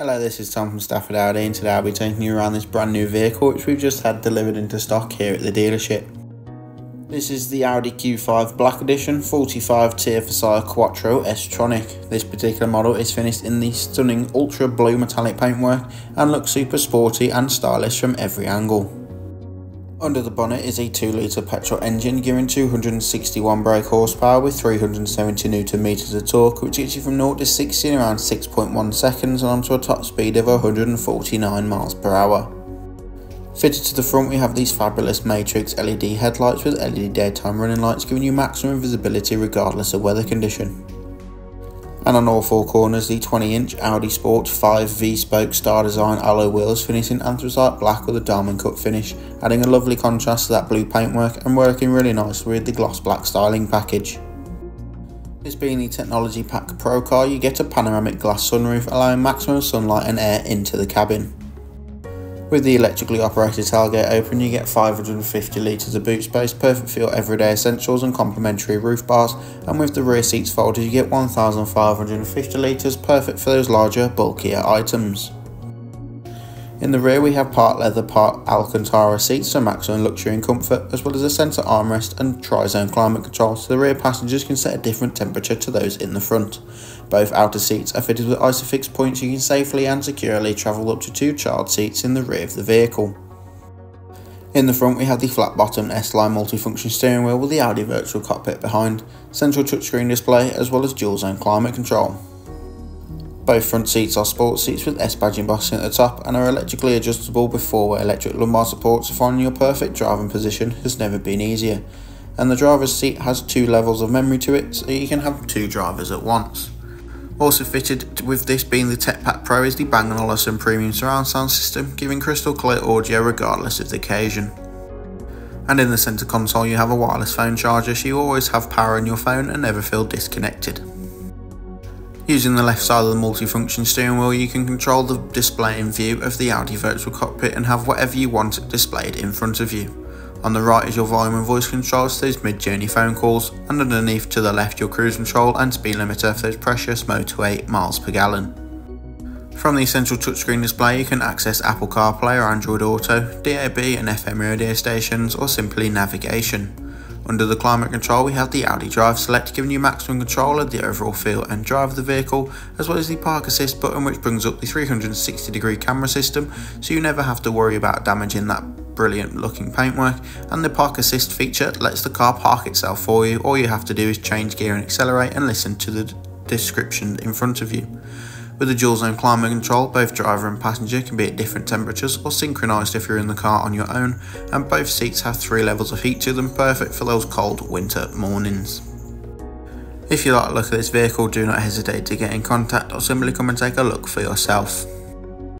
Hello, this is Tom from Stafford Audi and today I'll be taking you around this brand new vehicle which we've just had delivered into stock here at the dealership. This is the Audi Q5 Black Edition 45 tier TFSI Quattro S-Tronic. This particular model is finished in the stunning ultra blue metallic paintwork and looks super sporty and stylish from every angle. Under the bonnet is a 2 litre petrol engine giving 261 brake horsepower with 370 newton meters of torque which gets you from 0 to 60 in around 6.1 seconds and onto a top speed of 149 miles per hour. Fitted to the front we have these fabulous Matrix LED headlights with LED daytime running lights giving you maximum visibility regardless of weather condition and on all four corners the 20 inch Audi Sport 5 V-spoke star design alloy wheels finishing anthracite black with a diamond cut finish, adding a lovely contrast to that blue paintwork and working really nicely with the gloss black styling package. This being the Technology Pack Pro car, you get a panoramic glass sunroof allowing maximum sunlight and air into the cabin. With the electrically operated tailgate open, you get 550 litres of boot space, perfect for your everyday essentials and complimentary roof bars, and with the rear seats folded, you get 1550 litres, perfect for those larger, bulkier items. In the rear we have part leather, part Alcantara seats for maximum luxury and comfort, as well as a centre armrest and tri-zone climate control so the rear passengers can set a different temperature to those in the front. Both outer seats are fitted with ISOFIX points you can safely and securely travel up to two child seats in the rear of the vehicle. In the front we have the flat bottom S-Line multifunction steering wheel with the Audi virtual cockpit behind, central touchscreen display as well as dual zone climate control. Both front seats are sports seats with S badge embossing at the top and are electrically adjustable before where electric lumbar support so finding your perfect driving position has never been easier. And the driver's seat has two levels of memory to it so you can have two drivers at once. Also fitted with this being the TechPack Pro is the Bang & Olufsen premium surround sound system giving crystal clear audio regardless of the occasion. And in the centre console you have a wireless phone charger so you always have power in your phone and never feel disconnected. Using the left side of the multifunction steering wheel you can control the display in view of the Audi virtual cockpit and have whatever you want displayed in front of you. On the right is your volume and voice controls for those mid-journey phone calls and underneath to the left your cruise control and speed limiter for those precious Moto 8 miles per gallon. From the central touchscreen display you can access Apple CarPlay or Android Auto, DAB and FM radio stations or simply navigation. Under the climate control we have the Audi Drive Select giving you maximum control of the overall feel and drive of the vehicle as well as the park assist button which brings up the 360 degree camera system so you never have to worry about damaging that brilliant looking paintwork and the park assist feature lets the car park itself for you all you have to do is change gear and accelerate and listen to the description in front of you. With the dual zone climate control, both driver and passenger can be at different temperatures or synchronised if you're in the car on your own, and both seats have three levels of heat to them, perfect for those cold winter mornings. If you like the look of this vehicle, do not hesitate to get in contact or simply come and take a look for yourself.